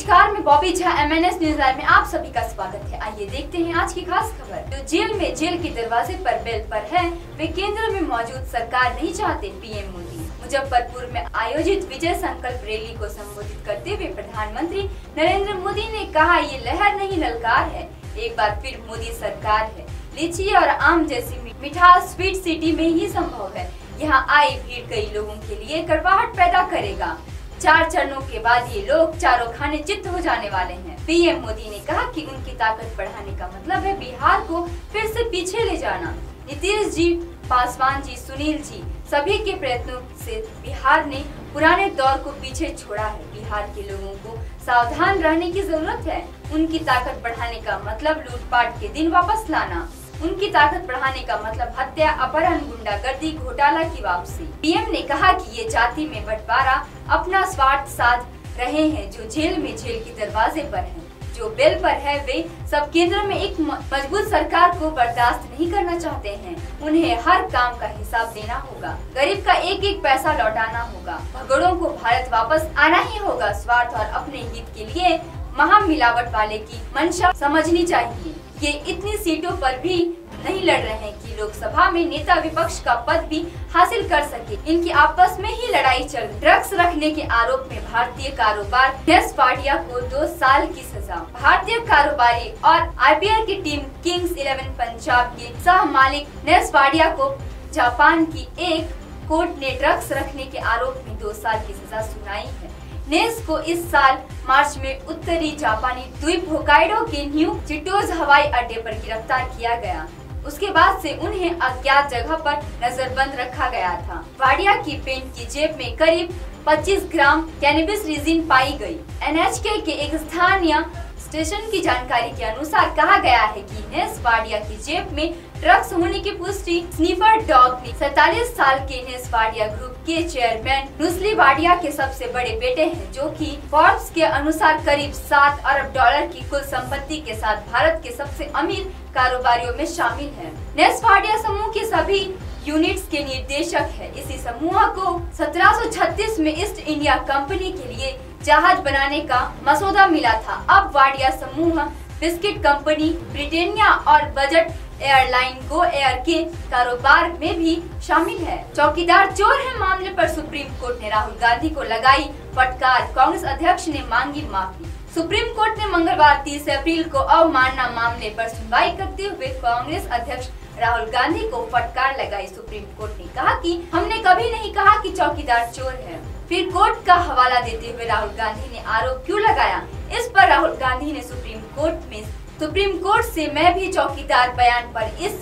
मैं Bobby Jha M N S news live में आप सभी का स्वागत है। आइए देखते हैं आज की खास खबर। जो जेल में जेल के दरवाजे पर बेल पर है, वे केंद्र में मौजूद सरकार नहीं चाहते, पीएम मोदी। मुजफ्फरपुर में आयोजित विजय संकल्प रैली को संबोधित करते हुए प्रधानमंत्री नरेंद्र मोदी ने कहा, ये लहर नहीं ललकार है। एक बार फिर मोदी सरकार है। लीची और आम जैसी मिठास स्वीट सिटी में ही संभव है। यहाँ आई भीड़ कई लोगों के लिए कड़वाहट पैदा करेगा। चार चरणों के बाद ये लोग चारों खाने चित्त हो जाने वाले हैं। पीएम मोदी ने कहा कि उनकी ताकत बढ़ाने का मतलब है बिहार को फिर से पीछे ले जाना। नीतीश जी, पासवान जी, सुनील जी, सभी के प्रयत्नों से बिहार ने पुराने दौर को पीछे छोड़ा है। बिहार के लोगों को सावधान रहने की ज़रूरत है। उनकी ताकत बढ़ाने का मतलब लूटपाट के दिन वापस लाना। उनकी ताकत बढ़ाने का मतलब हत्या, अपहरण, गुंडागर्दी, घोटाला की वापसी। पीएम ने कहा कि ये जाति में बंटवारा, अपना स्वार्थ साध रहे हैं जो जेल में जेल के दरवाजे पर हैं। जो बेल पर है, वे सब केंद्र में एक मज़बूत सरकार को बर्दाश्त नहीं करना चाहते हैं। उन्हें हर काम का हिसाब देना होगा। गरीब का एक एक पैसा लौटाना होगा। भगड़ों को भारत वापस आना ही होगा। स्वार्थ और अपने हित के लिए महा मिलावट वाले की मंशा समझनी चाहिए। ये इतनी सीटों पर भी नहीं लड़ रहे हैं कि लोकसभा में नेता विपक्ष का पद भी हासिल कर सके। इनकी आपस में ही लड़ाई चल ड्रग्स रखने के आरोप में भारतीय कारोबार नेस पाटिया को दो साल की सजा। भारतीय कारोबारी और आईपीएल की टीम किंग्स इलेवन पंजाब के सह मालिक नेस पाटिया को जापान की एक कोर्ट ने ड्रग्स रखने के आरोप में दो साल की सजा सुनाई है। नेस को इस साल मार्च में उत्तरी जापानी द्वीप होकाइडो के न्यू चिटोज हवाई अड्डे पर गिरफ़्तार किया गया उसके बाद से उन्हें अज्ञात जगह पर नजरबंद रखा गया था वाडिया की पेंट की जेब में करीब 25 ग्राम कैनबिस रिजिन पाई गई। एनएचके के एक स्थानीय स्टेशन की जानकारी के अनुसार कहा गया है कि नेस वाडिया की जेब में ड्रग्स होने की पुष्टि स्नीफर डॉग ने सैतालीस साल के नेस वाडिया ग्रुप के चेयरमैन नुसली वाडिया के सबसे बड़े बेटे हैं, जो कि फोर्ब्स के अनुसार करीब सात अरब डॉलर की कुल संपत्ति के साथ भारत के सबसे अमीर कारोबारियों में शामिल है। नेस वाडिया समूह के सभी यूनिट्स के निर्देशक है। इसी समूह को 1736 में ईस्ट इंडिया कंपनी के लिए जहाज़ बनाने का मसौदा मिला था। अब वाडिया समूह बिस्किट कंपनी, ब्रिटेनिया और बजट एयरलाइन गो एयर के कारोबार में भी शामिल है। चौकीदार चोर है मामले पर सुप्रीम कोर्ट ने राहुल गांधी को लगाई फटकार। कांग्रेस अध्यक्ष ने मांगी माफ़ी। सुप्रीम कोर्ट ने मंगलवार 30 अप्रैल को अवमानना मामले पर सुनवाई करते हुए कांग्रेस अध्यक्ष राहुल गांधी को फटकार लगाई। सुप्रीम कोर्ट ने कहा कि हमने कभी नहीं कहा कि चौकीदार चोर है। फिर कोर्ट का हवाला देते हुए राहुल गांधी ने आरोप क्यों लगाया? इस पर राहुल गांधी ने सुप्रीम कोर्ट में सुप्रीम कोर्ट से मैं भी चौकीदार बयान पर इस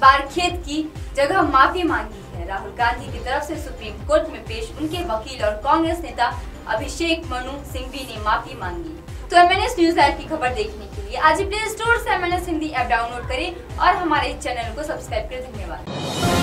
बार खेत की जगह माफ़ी मांगी है। राहुल गांधी की तरफ़ से सुप्रीम कोर्ट में पेश उनके वकील और कांग्रेस नेता अभिषेक मनु सिंघवी ने माफ़ी मांगी। तो एमएनएस न्यूज़ लाइव की खबर देखने के लिए आज प्ले स्टोर से एमएनएस हिंदी ऐप डाउनलोड करें और हमारे चैनल को सब्सक्राइब करें। धन्यवाद।